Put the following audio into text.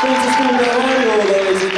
Princess Cumbia Rondo, ladies